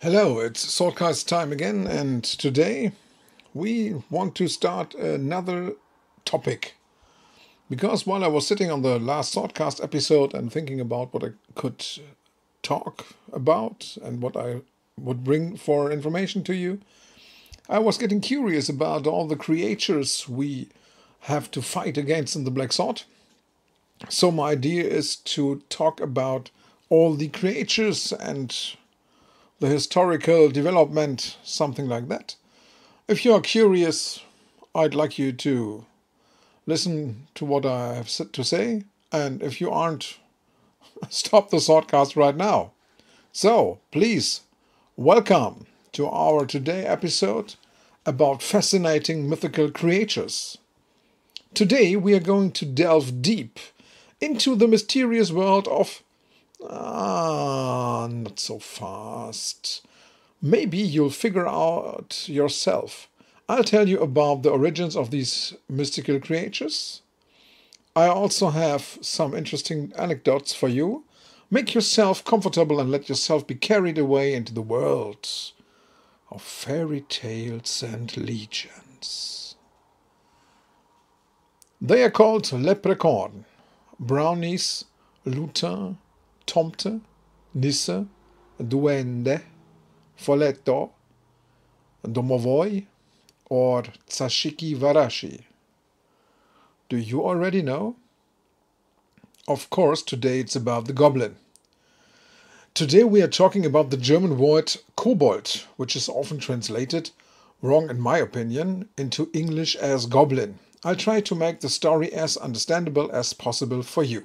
Hello, it's Swordcast time again, and today we want to start another topic. Because while I was sitting on the last Swordcast episode and thinking about what I could talk about and what I would bring for information to you, I was getting curious about all the creatures we have to fight against in the Black Sword. So, my idea is to talk about all the creatures and the historical development, something like that. If you are curious, I'd like you to listen to what I have to say, and if you aren't, stop the Swordcast right now. So, please, welcome to our today episode about fascinating mythical creatures. Today we are going to delve deep into the mysterious world of Ah, not so fast. Maybe you'll figure out yourself. I'll tell you about the origins of these mystical creatures. I also have some interesting anecdotes for you. Make yourself comfortable and let yourself be carried away into the world of fairy tales and legends. They are called leprechaun, brownies, lutin, tomte, nisse, duende, folletto, domovoi, or zashiki warashi. Do you already know? Of course, today it's about the goblin. Today we are talking about the German word kobold, which is often translated, wrong in my opinion, into English as goblin. I'll try to make the story as understandable as possible for you.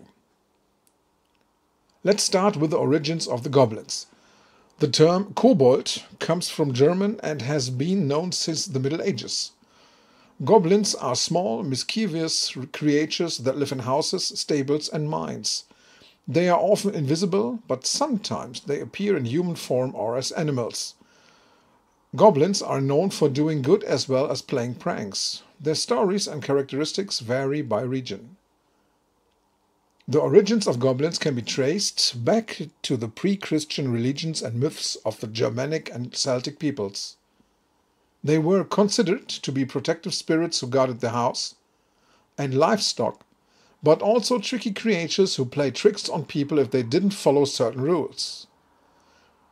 Let's start with the origins of the goblins. The term kobold comes from German and has been known since the Middle Ages. Goblins are small, mischievous creatures that live in houses, stables, and mines. They are often invisible, but sometimes they appear in human form or as animals. Goblins are known for doing good as well as playing pranks. Their stories and characteristics vary by region. The origins of goblins can be traced back to the pre Christian religions and myths of the Germanic and Celtic peoples. They were considered to be protective spirits who guarded the house and livestock, but also tricky creatures who played tricks on people if they didn't follow certain rules.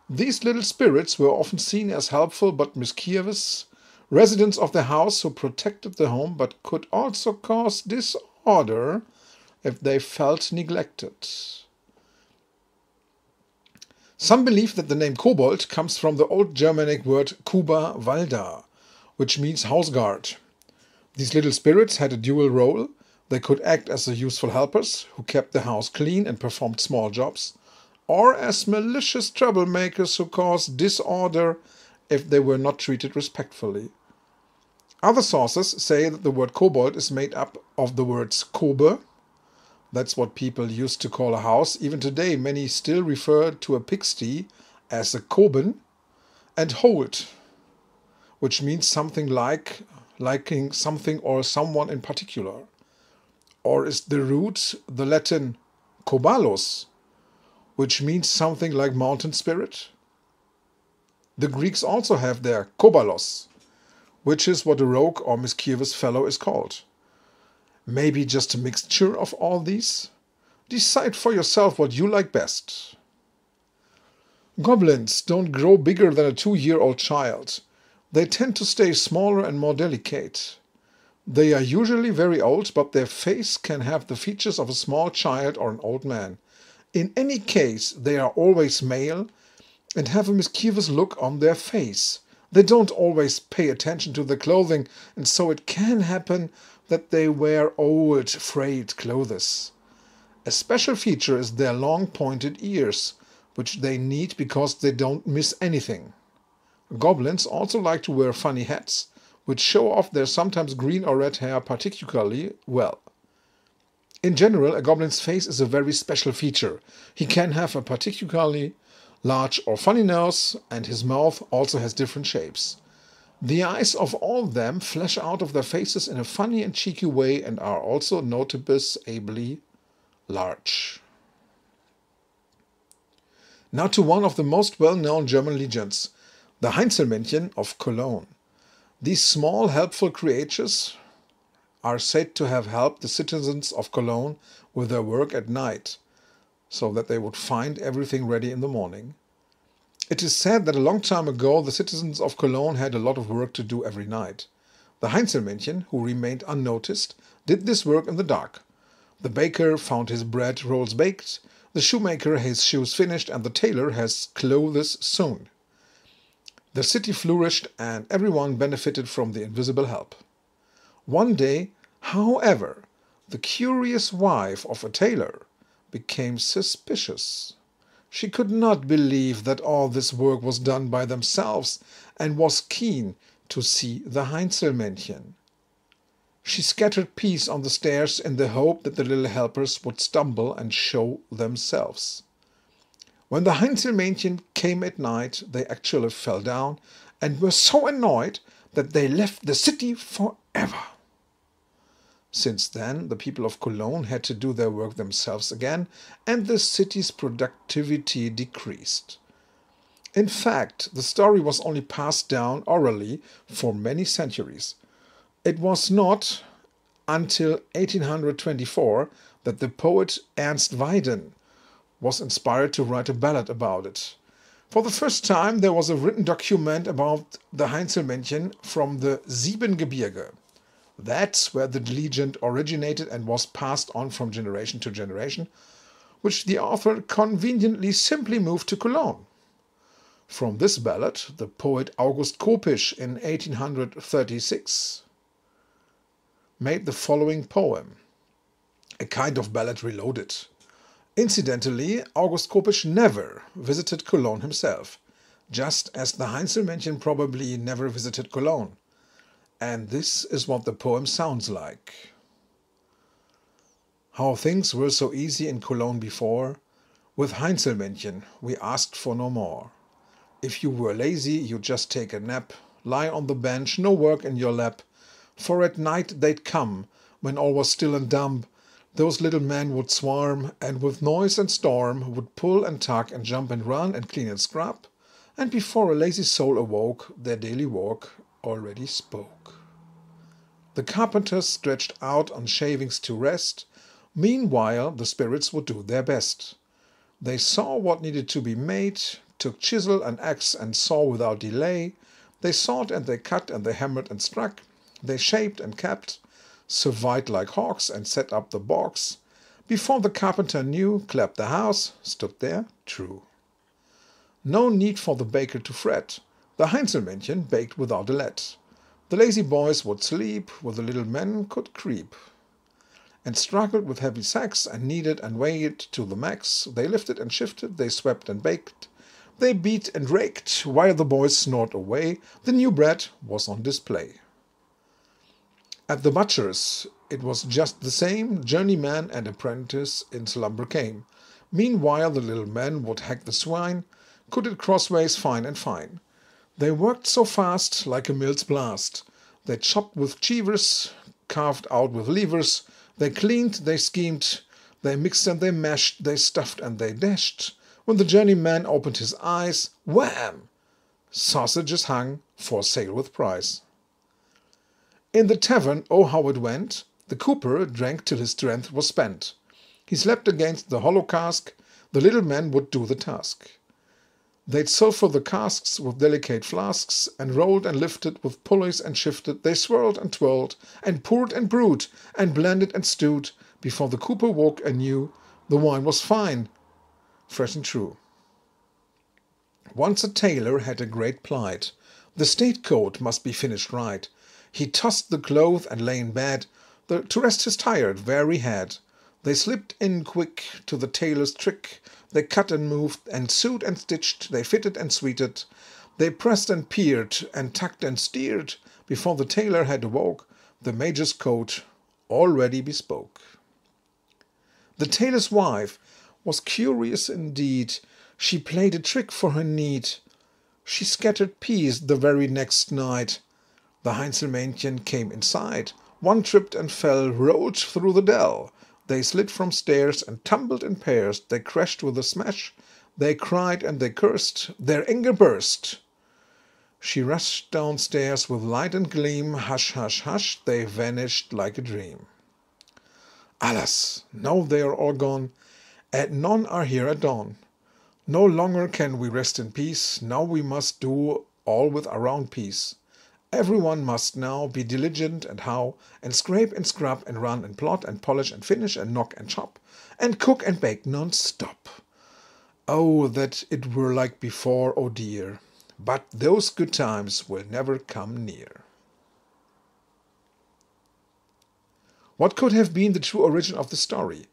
These little spirits were often seen as helpful but mischievous residents of the house who protected the home but could also cause disorder if they felt neglected. Some believe that the name kobold comes from the old Germanic word kuba valda, which means house guard. These little spirits had a dual role. They could act as the useful helpers who kept the house clean and performed small jobs, or as malicious troublemakers who caused disorder if they were not treated respectfully. Other sources say that the word kobold is made up of the words kobe, that's what people used to call a house. Even today, many still refer to a pigsty as a koben and hold, which means something like liking something or someone in particular. Or is the root the Latin kobalos, which means something like mountain spirit? The Greeks also have their kobalos, which is what a rogue or mischievous fellow is called. Maybe just a mixture of all these? Decide for yourself what you like best. Goblins don't grow bigger than a two year old child. They tend to stay smaller and more delicate. They are usually very old, but their face can have the features of a small child or an old man. In any case, they are always male and have a mischievous look on their face. They don't always pay attention to their clothing, and so it can happen that they wear old, frayed clothes. A special feature is their long pointed ears, which they need because they don't miss anything. Goblins also like to wear funny hats, which show off their sometimes green or red hair particularly well. In general, a goblin's face is a very special feature. He can have a particularly large or funny nose, and his mouth also has different shapes. The eyes of all of them flash out of their faces in a funny and cheeky way and are also noticeably large. Now to one of the most well-known German legends, the Heinzelmännchen of Cologne. These small, helpful creatures are said to have helped the citizens of Cologne with their work at night, so that they would find everything ready in the morning. It is said that a long time ago the citizens of Cologne had a lot of work to do every night. The Heinzelmännchen, who remained unnoticed, did this work in the dark. The baker found his bread rolls baked, the shoemaker his shoes finished, and the tailor his clothes sewn. The city flourished and everyone benefited from the invisible help. One day, however, the curious wife of a tailor became suspicious. She could not believe that all this work was done by themselves and was keen to see the Heinzelmännchen. She scattered peas on the stairs in the hope that the little helpers would stumble and show themselves. When the Heinzelmännchen came at night, they actually fell down and were so annoyed that they left the city forever. Since then, the people of Cologne had to do their work themselves again, and the city's productivity decreased. In fact, the story was only passed down orally for many centuries. It was not until 1824 that the poet Ernst Weyden was inspired to write a ballad about it. For the first time, there was a written document about the Heinzelmännchen from the Siebengebirge. That's where the legend originated and was passed on from generation to generation, which the author conveniently simply moved to Cologne. From this ballad, the poet August Kopisch in 1836 made the following poem, a kind of ballad reloaded. Incidentally, August Kopisch never visited Cologne himself, just as the Heinzelmännchen probably never visited Cologne. And this is what the poem sounds like. How things were so easy in Cologne before, with Heinzelmännchen we asked for no more. If you were lazy, you just take a nap, lie on the bench, no work in your lap, for at night they'd come, when all was still and dumb, those little men would swarm, and with noise and storm would pull and tug and jump and run and clean and scrub, and before a lazy soul awoke, their daily work already spoke. The carpenters stretched out on shavings to rest, meanwhile the spirits would do their best. They saw what needed to be made, took chisel and axe and saw without delay, they sawed and they cut and they hammered and struck, they shaped and capped, survived like hawks and set up the box. Before the carpenter knew, clapped the house, stood there true. No need for the baker to fret. The Heinzelmännchen baked without a let. The lazy boys would sleep where the little men could creep. And struggled with heavy sacks and kneaded and weighed to the max. They lifted and shifted, they swept and baked. They beat and raked while the boys snored away. The new bread was on display. At the butcher's it was just the same, journeyman and apprentice in slumber came. Meanwhile the little men would hack the swine, cut it crossways fine and fine. They worked so fast, like a mill's blast. They chopped with cheevers, carved out with levers, they cleaned, they schemed, they mixed and they mashed, they stuffed and they dashed. When the journeyman opened his eyes, wham! Sausages hung for sale with price. In the tavern, oh how it went! The cooper drank till his strength was spent. He slept against the hollow cask, the little man would do the task. They'd so sulphur the casks with delicate flasks, and rolled and lifted with pulleys and shifted, they swirled and twirled, and poured and brewed, and blended and stewed, before the cooper woke and knew the wine was fine, fresh and true. Once a tailor had a great plight. The state coat must be finished right. He tossed the cloth and lay in bed the, to rest his tired, weary head. They slipped in quick to the tailor's trick. They cut and moved and sewed and stitched. They fitted and sweeted. They pressed and peered and tucked and steered. Before the tailor had awoke, the major's coat already bespoke. The tailor's wife was curious indeed. She played a trick for her need. She scattered peas the very next night. The Heinzelmännchen came inside. One tripped and fell, rolled through the dell. They slid from stairs and tumbled in pairs. They crashed with a smash. They cried and they cursed, their anger burst. She rushed downstairs with light and gleam. Hush, hush, hush, they vanished like a dream. Alas, now they are all gone, and none are here at dawn. No longer can we rest in peace, now we must do all with our own peace. Everyone must now be diligent and how, and scrape and scrub and run and plot and polish and finish and knock and chop, and cook and bake non-stop. Oh, that it were like before, oh dear, but those good times will never come near. What could have been the true origin of the story?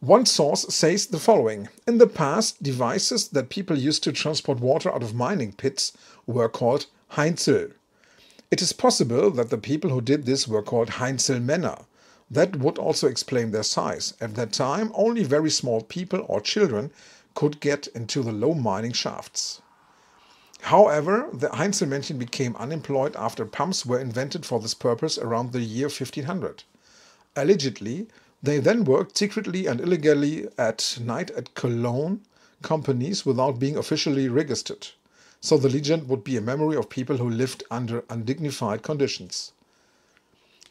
One source says the following In the past, devices that people used to transport water out of mining pits were called Heinzel. It is possible that the people who did this were called Heinzelmänner. That would also explain their size. At that time, only very small people or children could get into the low mining shafts. However, the Heinzelmännchen became unemployed after pumps were invented for this purpose around the year 1500. Allegedly, they then worked secretly and illegally at night at Cologne companies without being officially registered so the legend would be a memory of people who lived under undignified conditions.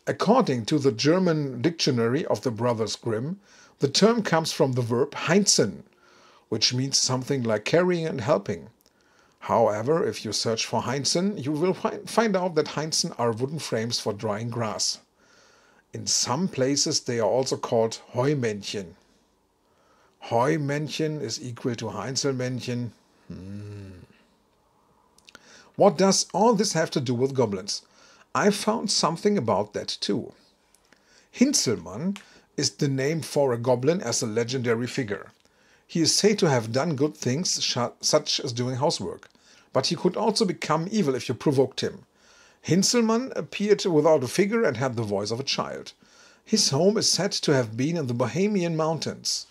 According to the German dictionary of the Brothers Grimm, the term comes from the verb heinzen, which means something like carrying and helping. However, if you search for heinzen, you will find out that heinzen are wooden frames for drying grass. In some places they are also called Heumännchen. Heumännchen is equal to Heinzelmännchen. Hmm. What does all this have to do with goblins? I found something about that too. Hinzelmann is the name for a goblin as a legendary figure. He is said to have done good things such as doing housework, but he could also become evil if you provoked him. Hinzelmann appeared without a figure and had the voice of a child. His home is said to have been in the Bohemian mountains.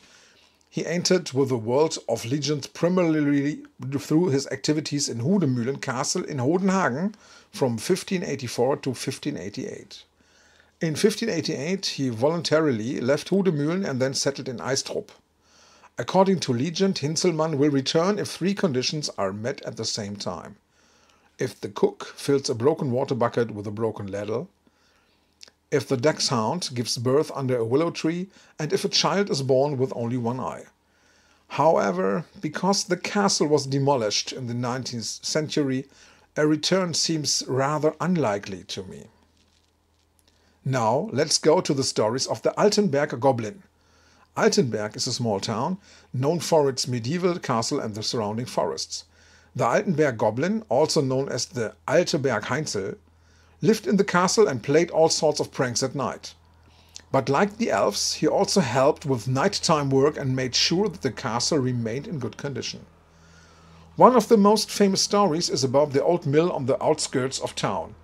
He entered with the world of legend primarily through his activities in Hudemühlen Castle in Hodenhagen from 1584 to 1588. In 1588 he voluntarily left Hudemühlen and then settled in Eistrup. According to legend, Hinzelmann will return if three conditions are met at the same time. If the cook fills a broken water bucket with a broken ladle, if the dachshund gives birth under a willow tree, and if a child is born with only one eye. However, because the castle was demolished in the 19th century, a return seems rather unlikely to me. Now, let's go to the stories of the Altenberg Goblin. Altenberg is a small town known for its medieval castle and the surrounding forests. The Altenberg Goblin, also known as the Alteberg Heinzel, lived in the castle and played all sorts of pranks at night. But like the elves, he also helped with nighttime work and made sure that the castle remained in good condition. One of the most famous stories is about the old mill on the outskirts of town.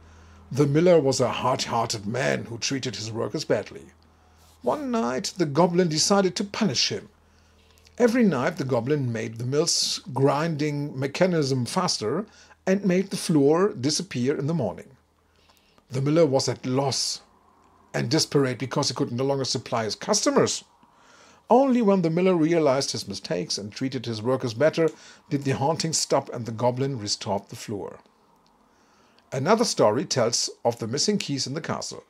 The miller was a hard-hearted man who treated his workers badly. One night the goblin decided to punish him. Every night the goblin made the mill's grinding mechanism faster and made the floor disappear in the morning. The miller was at loss and desperate because he could no longer supply his customers. Only when the miller realized his mistakes and treated his workers better did the haunting stop and the goblin restored the floor. Another story tells of the missing keys in the castle.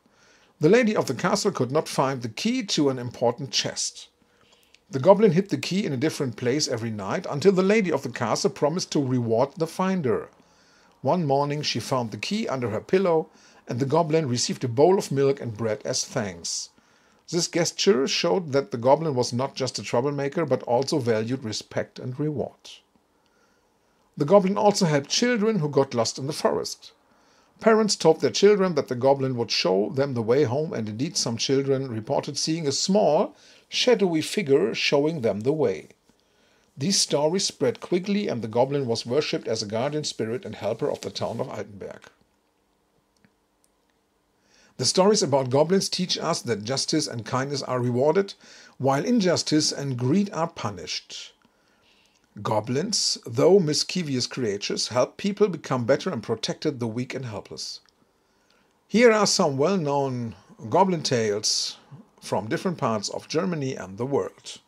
The lady of the castle could not find the key to an important chest. The goblin hid the key in a different place every night until the lady of the castle promised to reward the finder. One morning she found the key under her pillow and the goblin received a bowl of milk and bread as thanks. This gesture showed that the goblin was not just a troublemaker, but also valued respect and reward. The goblin also helped children who got lost in the forest. Parents told their children that the goblin would show them the way home, and indeed some children reported seeing a small, shadowy figure showing them the way. These stories spread quickly, and the goblin was worshipped as a guardian spirit and helper of the town of Altenberg. The stories about goblins teach us that justice and kindness are rewarded, while injustice and greed are punished. Goblins, though mischievous creatures, help people become better and protected the weak and helpless. Here are some well-known goblin tales from different parts of Germany and the world.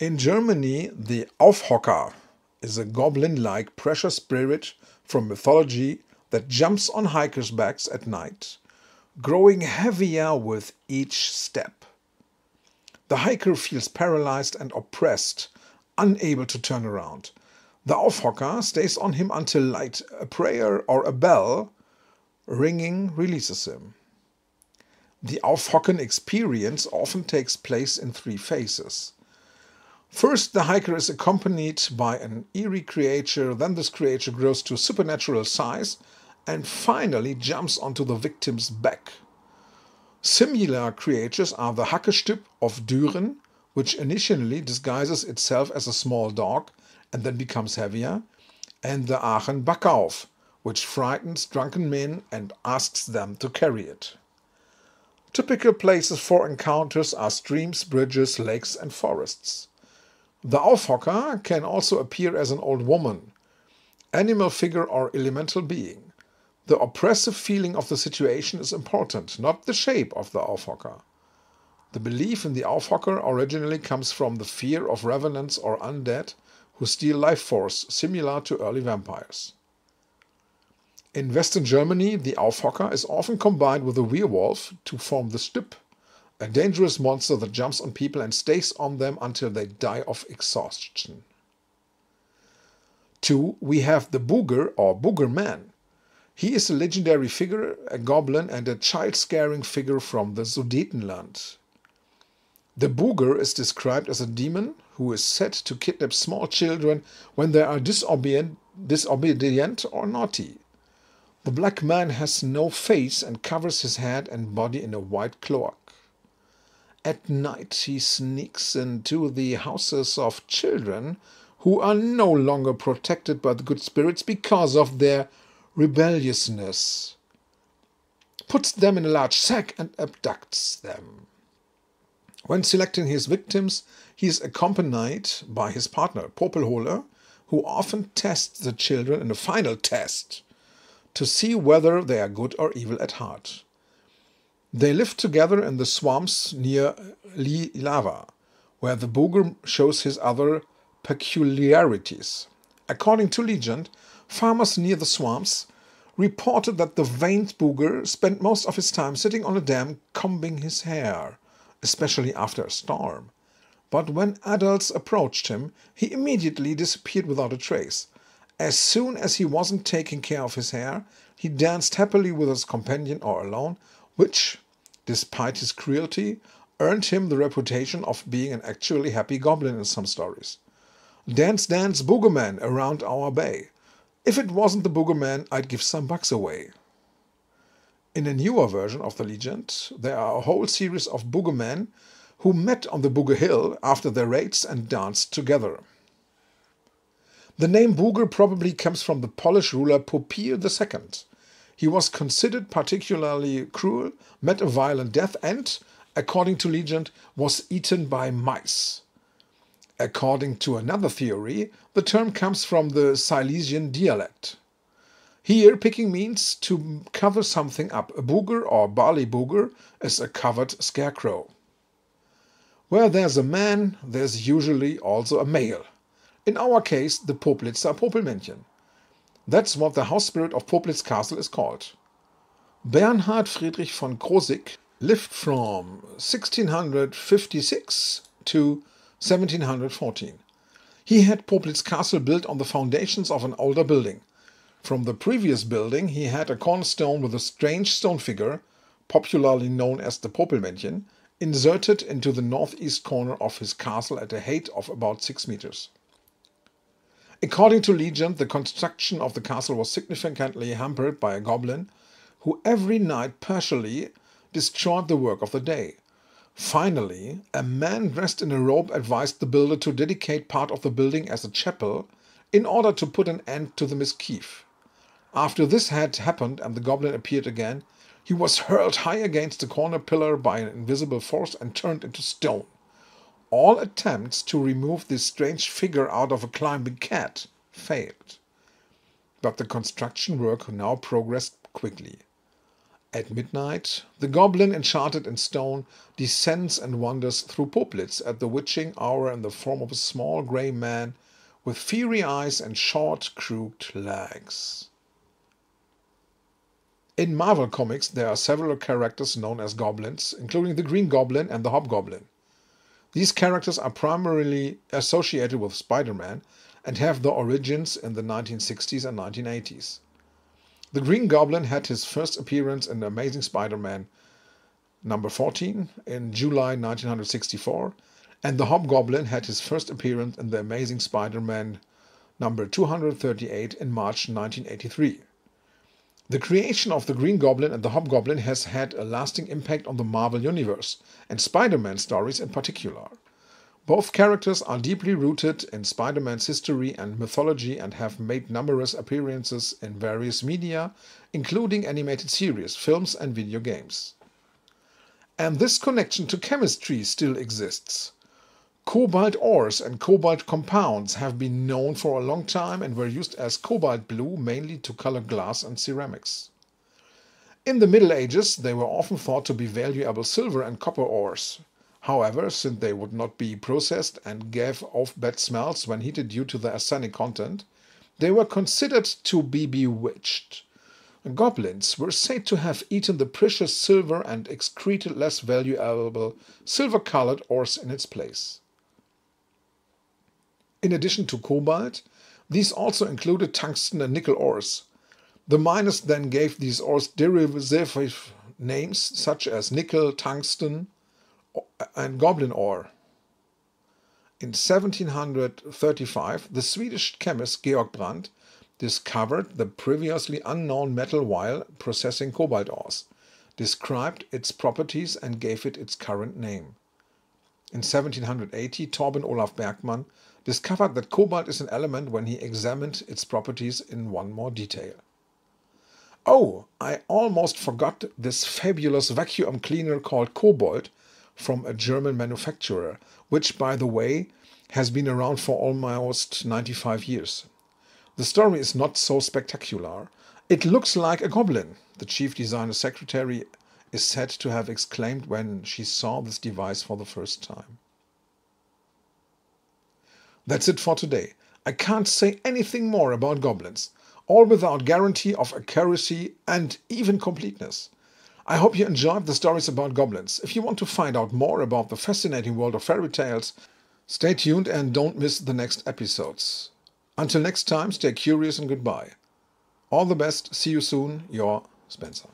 In Germany, the Aufhocker is a goblin like pressure spirit from mythology that jumps on hikers' backs at night, growing heavier with each step. The hiker feels paralyzed and oppressed, unable to turn around. The Aufhocker stays on him until light, a prayer or a bell ringing releases him. The Aufhocken experience often takes place in three phases. First, the hiker is accompanied by an eerie creature, then this creature grows to supernatural size and finally jumps onto the victim's back. Similar creatures are the Hackestüpp of Düren, which initially disguises itself as a small dog and then becomes heavier, and the Aachen Backauf, which frightens drunken men and asks them to carry it. Typical places for encounters are streams, bridges, lakes, and forests. The Aufhocker can also appear as an old woman, animal figure, or elemental being. The oppressive feeling of the situation is important, not the shape of the Aufhocker. The belief in the Aufhocker originally comes from the fear of revenants or undead who steal life force, similar to early vampires. In Western Germany, the Aufhocker is often combined with a werewolf to form the Stüpp, a dangerous monster that jumps on people and stays on them until they die of exhaustion. 2. We have the Booger or Booger Man. He is a legendary figure, a goblin, and a child scaring figure from the Sudetenland. The Booger is described as a demon who is said to kidnap small children when they are disobedient, disobedient or naughty. The black man has no face and covers his head and body in a white cloak. At night he sneaks into the houses of children who are no longer protected by the good spirits because of their rebelliousness, puts them in a large sack and abducts them. When selecting his victims, he is accompanied by his partner, Popelholer, who often tests the children in a final test to see whether they are good or evil at heart. They live together in the swamps near Li Lava, where the booger shows his other peculiarities. According to legend, farmers near the swamps reported that the veined booger spent most of his time sitting on a dam combing his hair, especially after a storm. But when adults approached him, he immediately disappeared without a trace. As soon as he wasn't taking care of his hair, he danced happily with his companion or alone, which, despite his cruelty, earned him the reputation of being an actually happy goblin in some stories. Dance, dance, boogerman around our bay. If it wasn't the boogerman, I'd give some bucks away. In a newer version of the legend, there are a whole series of boogermen who met on the Booger Hill after their raids and danced together. The name Booger probably comes from the Polish ruler Popiel II. He was considered particularly cruel, met a violent death, and, according to legend, was eaten by mice. According to another theory, the term comes from the Silesian dialect. Here, picking means to cover something up. A booger or barley booger is a covered scarecrow. Where there's a man, there's usually also a male. In our case, the Poplitzer Popelmännchen. That's what the house spirit of Poplitz Castle is called. Bernhard Friedrich von Krosigk lived from 1656 to 1714. He had Poplitz Castle built on the foundations of an older building. From the previous building, he had a cornerstone with a strange stone figure, popularly known as the Popelmännchen, inserted into the northeast corner of his castle at a height of about 6 meters. According to legend, the construction of the castle was significantly hampered by a goblin who every night partially destroyed the work of the day. Finally, a man dressed in a robe advised the builder to dedicate part of the building as a chapel in order to put an end to the mischief. After this had happened and the goblin appeared again, he was hurled high against the corner pillar by an invisible force and turned into stone. All attempts to remove this strange figure out of a climbing cat failed. But the construction work now progressed quickly. At midnight, the goblin enchanted in stone descends and wanders through Poplitz at the witching hour in the form of a small grey man with fiery eyes and short, crooked legs. In Marvel Comics, there are several characters known as goblins, including the Green Goblin and the Hobgoblin. These characters are primarily associated with Spider Man and have their origins in the 1960s and 1980s. The Green Goblin had his first appearance in Amazing Spider Man number 14 in July 1964, and the Hobgoblin had his first appearance in The Amazing Spider Man number 238 in March 1983. The creation of the Green Goblin and the Hobgoblin has had a lasting impact on the Marvel Universe, and Spider Man stories in particular. Both characters are deeply rooted in Spider Man's history and mythology and have made numerous appearances in various media, including animated series, films, and video games. And this connection to chemistry still exists. Cobalt ores and cobalt compounds have been known for a long time and were used as cobalt blue mainly to color glass and ceramics. In the Middle Ages, they were often thought to be valuable silver and copper ores. However, since they would not be processed and gave off bad smells when heated due to their arsenic content, they were considered to be bewitched. Goblins were said to have eaten the precious silver and excreted less valuable silver colored ores in its place. In addition to cobalt, these also included tungsten and nickel ores. The miners then gave these ores derivative names such as nickel, tungsten, and goblin ore. In 1735, the Swedish chemist Georg Brandt discovered the previously unknown metal while processing cobalt ores, described its properties, and gave it its current name. In 1780, Torbern Olof Bergman discovered that cobalt is an element when he examined its properties in one more detail. Oh, I almost forgot this fabulous vacuum cleaner called Kobold from a German manufacturer, which, by the way, has been around for almost 95 years. The story is not so spectacular. It looks like a goblin, the chief designer secretary is said to have exclaimed when she saw this device for the first time. That's it for today. I can't say anything more about goblins, all without guarantee of accuracy and even completeness. I hope you enjoyed the stories about goblins. If you want to find out more about the fascinating world of fairy tales, stay tuned and don't miss the next episodes. Until next time, stay curious and goodbye. All the best, see you soon, your Spencer.